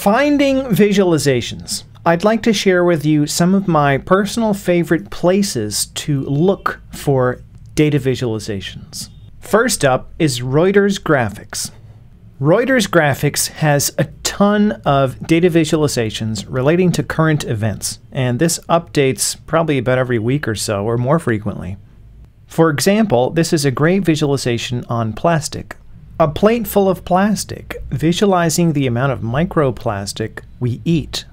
Finding visualizations. I'd like to share with you some of my personal favorite places to look for data visualizations. First up is Reuters Graphics. Reuters Graphics has a ton of data visualizations relating to current events, and this updates probably about every week or so, or more frequently. For example, this is a great visualization on plastic. A plate full of plastic, visualizing the amount of microplastic we eat.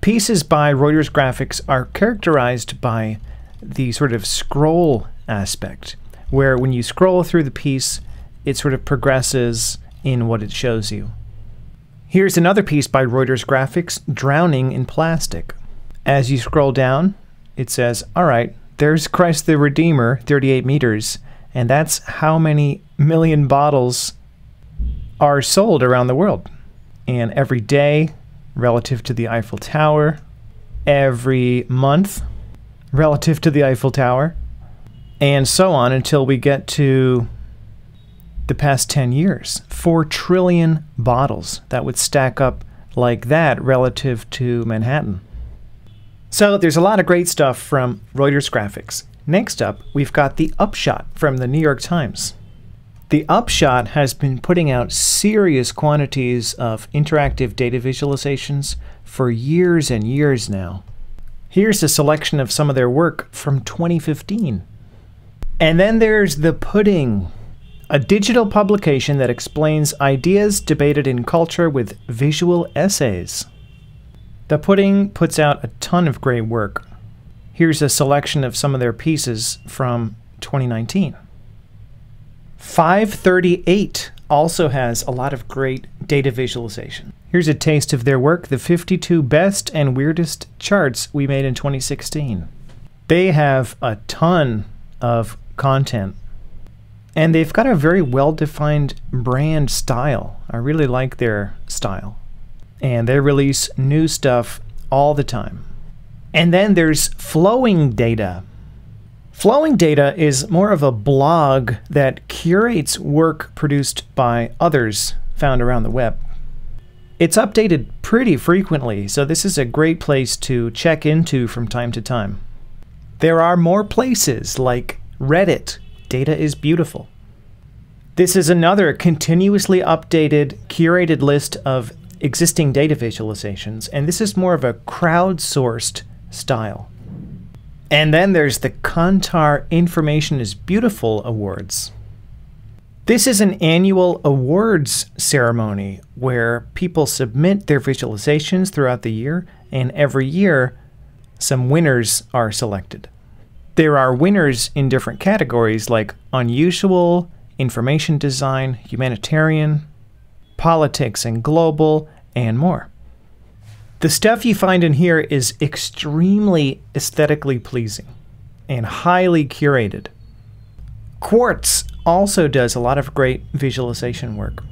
Pieces by Reuters Graphics are characterized by the sort of scroll aspect, where when you scroll through the piece, it sort of progresses in what it shows you. Here's another piece by Reuters Graphics, Drowning in Plastic. As you scroll down, it says, all right, there's Christ the Redeemer, 38 meters, and that's how many million bottles are sold around the world. And every day, relative to the Eiffel Tower, every month, relative to the Eiffel Tower, and so on until we get to the past 10 years. 4 trillion bottles. That would stack up like that relative to Manhattan. So there's a lot of great stuff from Reuters Graphics. Next up, we've got the Upshot from the New York Times. The Upshot has been putting out serious quantities of interactive data visualizations for years and years now. Here's a selection of some of their work from 2015. And then there's The Pudding, a digital publication that explains ideas debated in culture with visual essays. The Pudding puts out a ton of great work. Here's a selection of some of their pieces from 2019. 538 also has a lot of great data visualization. Here's a taste of their work, the 52 best and weirdest charts we made in 2016. They have a ton of content and they've got a very well defined brand style. I really like their style. And they release new stuff all the time. And then there's flowing data. Flowing data is more of a blog that curates work produced by others found around the web. It's updated pretty frequently, so this is a great place to check into from time to time. There are more places like Reddit, Data is beautiful. This is another continuously updated, curated list of existing data visualizations, and this is more of a crowdsourced style. And then there's the Kantar Information is Beautiful Awards. This is an annual awards ceremony where people submit their visualizations throughout the year, and every year some winners are selected. There are winners in different categories like unusual, information design, humanitarian, politics and global, and more. The stuff you find in here is extremely aesthetically pleasing and highly curated. Quartz also does a lot of great visualization work.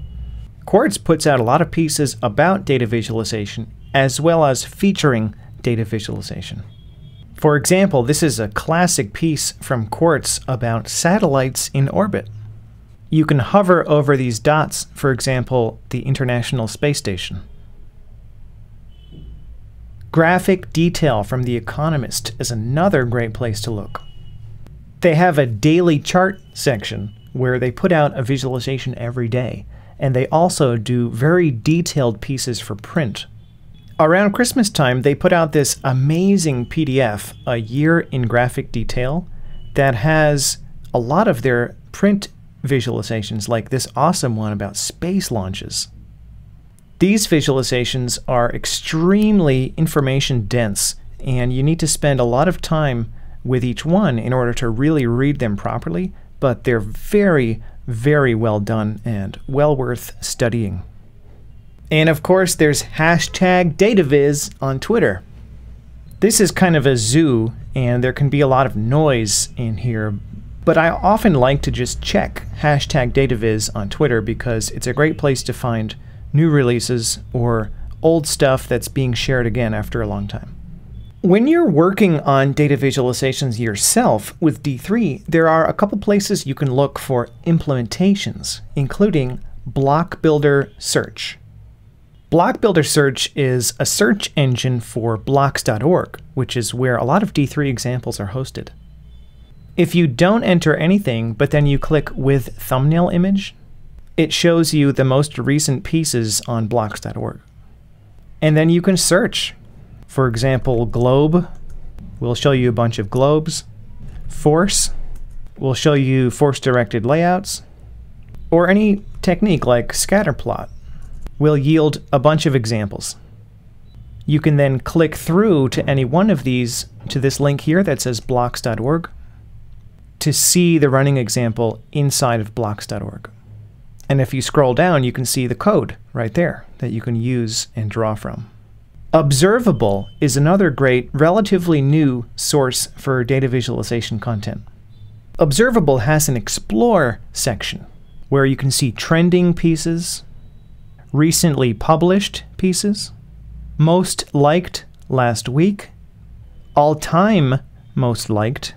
Quartz puts out a lot of pieces about data visualization as well as featuring data visualization. For example, this is a classic piece from Quartz about satellites in orbit. You can hover over these dots, for example, the International Space Station. Graphic detail from The Economist is another great place to look. They have a daily chart section where they put out a visualization every day, and they also do very detailed pieces for print Around Christmas time, they put out this amazing PDF, A Year in Graphic Detail, that has a lot of their print visualizations, like this awesome one about space launches. These visualizations are extremely information dense, and you need to spend a lot of time with each one in order to really read them properly, but they're very, very well done and well worth studying. And of course, there's hashtag DataViz on Twitter. This is kind of a zoo, and there can be a lot of noise in here, but I often like to just check hashtag DataViz on Twitter because it's a great place to find new releases or old stuff that's being shared again after a long time. When you're working on data visualizations yourself with D3, there are a couple places you can look for implementations, including Block Builder Search. Block Builder Search is a search engine for blocks.org, which is where a lot of D3 examples are hosted. If you don't enter anything, but then you click with thumbnail image, it shows you the most recent pieces on blocks.org. And then you can search. For example, globe will show you a bunch of globes. Force will show you force directed layouts. Or any technique like scatterplot will yield a bunch of examples. You can then click through to any one of these to this link here that says blocks.org to see the running example inside of blocks.org. And if you scroll down, you can see the code right there that you can use and draw from. Observable is another great, relatively new source for data visualization content. Observable has an Explore section where you can see trending pieces, recently published pieces, most liked last week, all time most liked,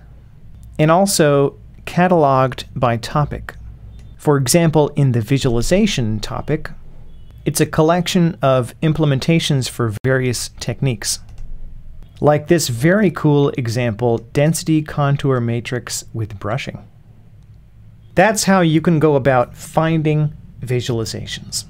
and also cataloged by topic. For example, in the visualization topic, it's a collection of implementations for various techniques. Like this very cool example, density contour matrix with brushing. That's how you can go about finding visualizations.